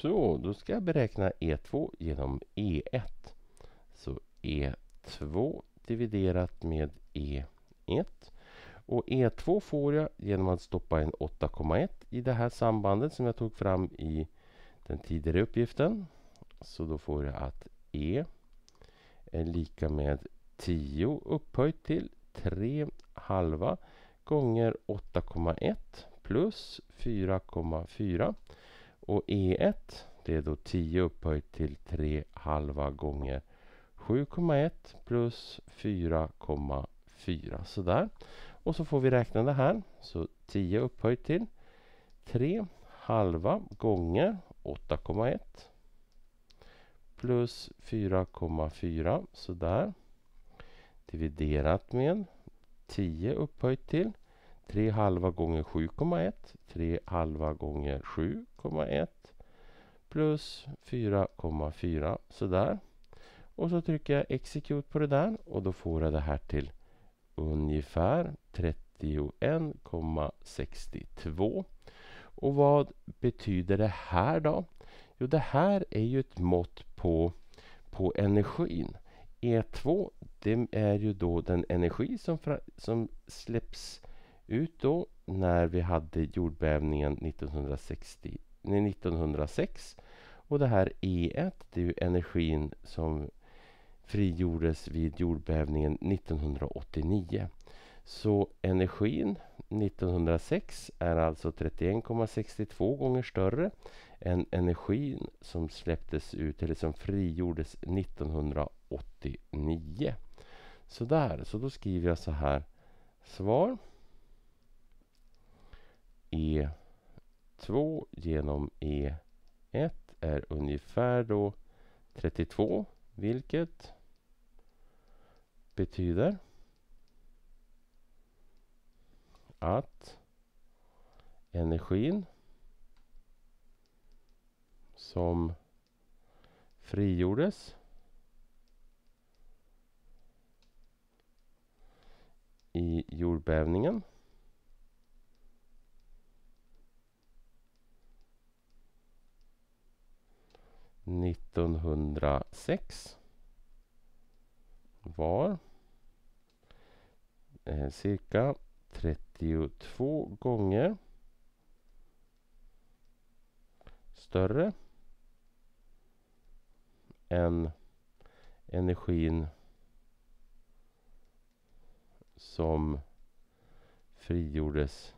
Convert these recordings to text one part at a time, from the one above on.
Så, då ska jag beräkna E2 genom E1. Så E2 dividerat med E1. Och E2 får jag genom att stoppa en 8,1 i det här sambandet som jag tog fram i den tidigare uppgiften. Så då får jag att E är lika med 10 upphöjt till 3 halva gånger 8,1 plus 4,4. Och E1 det är då 10 upphöjt till 3 halva gånger 7,1 plus 4,4. Sådär. Och så får vi räkna det här. Så 10 upphöjt till 3 halva gånger 8,1 plus 4,4 sådär. Dividerat med 10 upphöjt till 3 halva gånger 7,1 3 halva gånger 7,1 plus 4,4 sådär. Och så trycker jag execute på det där och då får jag det här till ungefär 31,62. Och vad betyder det här då? Jo, det här är ju ett mått på, på energin. E2 det är ju då den energi som, som släpps ut då när vi hade jordbävningen 1960, 1906. Och det här E1 det är ju energin som frigjordes vid jordbävningen 1989. Så energin 1906 är alltså 31,62 gånger större än energin som släpptes ut eller som frigjordes 1989. Så där, så då skriver jag så här. Svar 2 genom E1 är ungefär då 32 vilket betyder att energin som frigjordes i jordbävningen nittonhundrasex. Var eh, cirka 32 gånger större än energin som frigjordes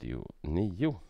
89.